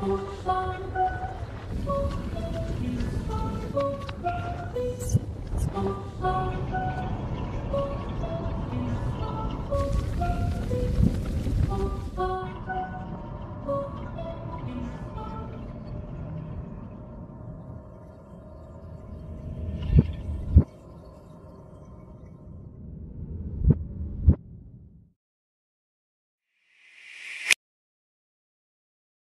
不放歌。